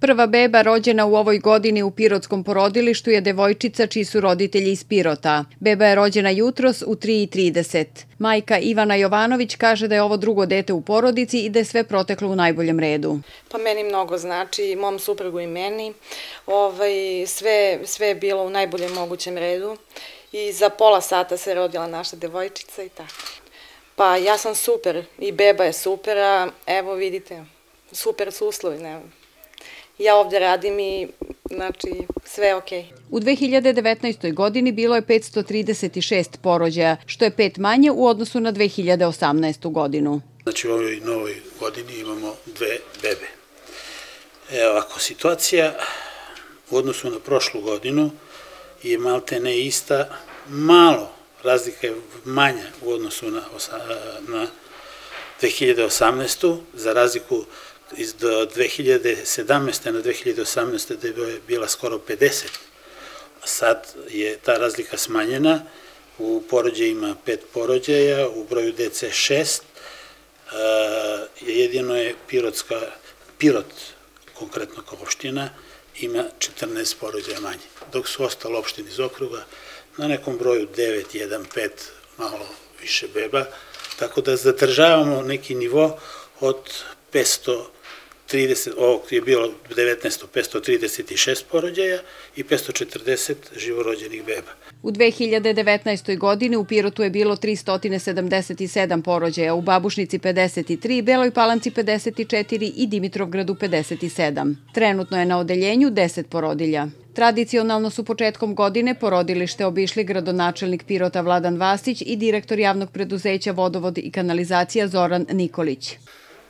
Prva beba rođena u ovoj godini u Pirotskom porodilištu je devojčica čiji su roditelji iz Pirota. Beba je rođena jutros u 3.30. Majka Ivana Jovanović kaže da je ovo drugo dete u porodici i da je sve proteklo u najboljem redu. Pa meni mnogo znači, mom suprugu i meni. Ovaj, sve, sve je bilo u najboljem mogućem redu i za pola sata se rodila naša devojčica i tako. Pa ja sam super i beba je super, a evo vidite, super su uslovi, ne ja ovde radim i znači sve je okej. Okay. U 2019. godini bilo je 536 porođaja, što je pet manje u odnosu na 2018. godinu. Znači u ovoj novoj godini imamo dve bebe. Evo ovako, situacija u odnosu na prošlu godinu je malte ne ista, malo razlika je manja u odnosu na, na 2018. za razliku iz 2017. na 2018. da je bila skoro 50. Sad je ta razlika smanjena, u porođajima pet porođaja, u broju dece šest, jedino je Pirotska, Pirot, konkretno kao opština, ima 14 porođaja manje, dok su ostale opštine iz okruga na nekom broju 9, 1, 5, malo više beba, tako da zadržavamo neki nivo od 500 30, ovog je bilo 19. 536 porođaja i 540 živorođenih beba. U 2019. godini u Pirotu je bilo 377 porođaja, u Babušnici 53, Beloj Palanci 54 i Dimitrovgradu 57. Trenutno je na odeljenju 10 porodilja. Tradicionalno su početkom godine porodilište obišli gradonačelnik Pirota Vladan Vasić i direktor javnog preduzeća Vodovod i kanalizacija Zoran Nikolić.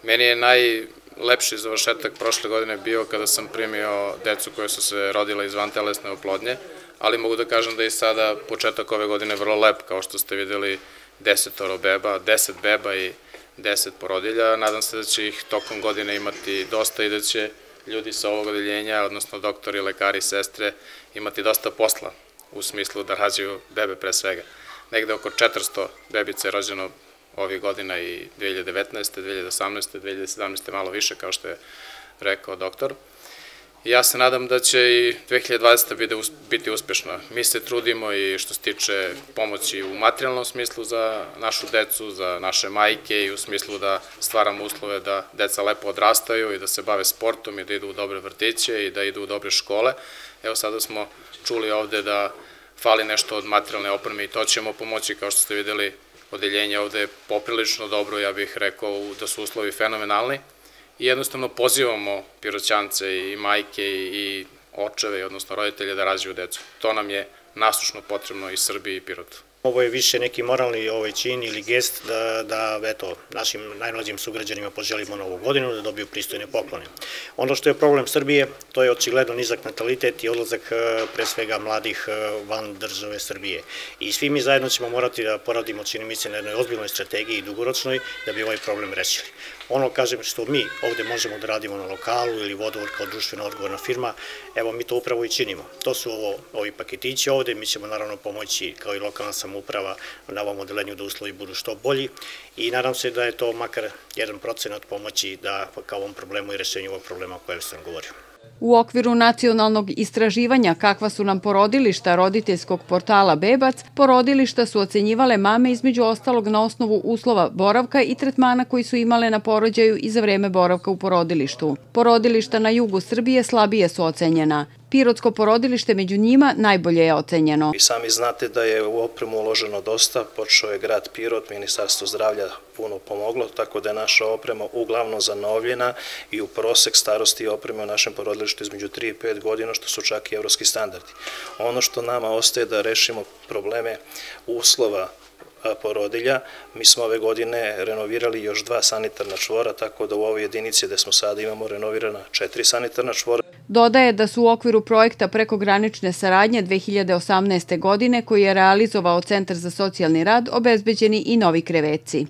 Meni je naj lepši završetak prošle godine bio kada sam primio decu koje su se rodile iz vantelesne oplodnje, ali mogu da kažem da je sada početak ove godine vrlo lep, kao što ste videli desetoro beba, deset beba i deset porodilja. Nadam se da će ih tokom godine imati dosta i da će ljudi sa ovog odeljenja, odnosno doktori, lekari, sestre, imati dosta posla u smislu da rađaju bebe pre svega. Negde oko 400 bebice je rođeno ovih godina i 2019. 2018. 2017. malo više, kao što je rekao doktor. Ja se nadam da će i 2020. biti uspešna. Mi se trudimo i što se tiče pomoći u materijalnom smislu za našu decu, za naše majke i u smislu da stvaramo uslove da deca lepo odrastaju i da se bave sportom i da idu u dobre vrtiće i da idu u dobre škole. Evo sada smo čuli ovde da fali nešto od materijalne opreme i to ćemo pomoći, kao što ste videli, odeljenje ovde je poprilično dobro, ja bih rekao da su uslovi fenomenalni i jednostavno pozivamo piroćance i majke i očeve, odnosno roditelje da razviju decu. To nam je nasušno potrebno i Srbiji i Pirotu. Ovo je više neki moralni ovaj čin ili gest da, da eto, našim najmlađim sugrađanima poželimo novu godinu, da dobiju pristojne poklone. Ono što je problem Srbije, to je očigledno nizak natalitet i odlazak e, pre svega mladih e, van države Srbije. I svi mi zajedno ćemo morati da poradimo, čini mi se, na jednoj ozbiljnoj strategiji i dugoročnoj da bi ovaj problem rešili. Ono, kažem, što mi ovde možemo da radimo na lokalu ili vodovod kao društveno odgovorna firma, evo mi to upravo i činimo. To su ovo, ovi paketići ovde, mi ćemo naravno pomoći kao i lokalna samuprava na ovom odelenju da uslovi budu što bolji i nadam se da je to makar jedan procenat pomoći da kao ovom problemu i rešenju ovog problema o kojem sam govorio. U okviru nacionalnog istraživanja kakva su nam porodilišta roditeljskog portala Bebac, porodilišta su ocenjivale mame između ostalog na osnovu uslova boravka i tretmana koji su imale na porođaju i za vreme boravka u porodilištu. Porodilišta na jugu Srbije slabije su ocenjena. Pirotsko porodilište među njima najbolje je ocenjeno. I sami znate da je u opremu uloženo dosta, počeo je grad Pirot, Ministarstvo zdravlja puno pomoglo, tako da je naša oprema uglavnom zanovljena i u prosek starosti opreme u našem porodilištu između 3 i 5 godina, što su čak i evropski standardi. Ono što nama ostaje da rešimo probleme uslova porodilja. Mi smo ove godine renovirali još dva sanitarna čvora, tako da u ovoj jedinici gde smo sada imamo renovirana četiri sanitarna čvora. Dodaje da su u okviru projekta prekogranične saradnje 2018. godine koji je realizovao Centar za socijalni rad obezbeđeni i novi kreveci.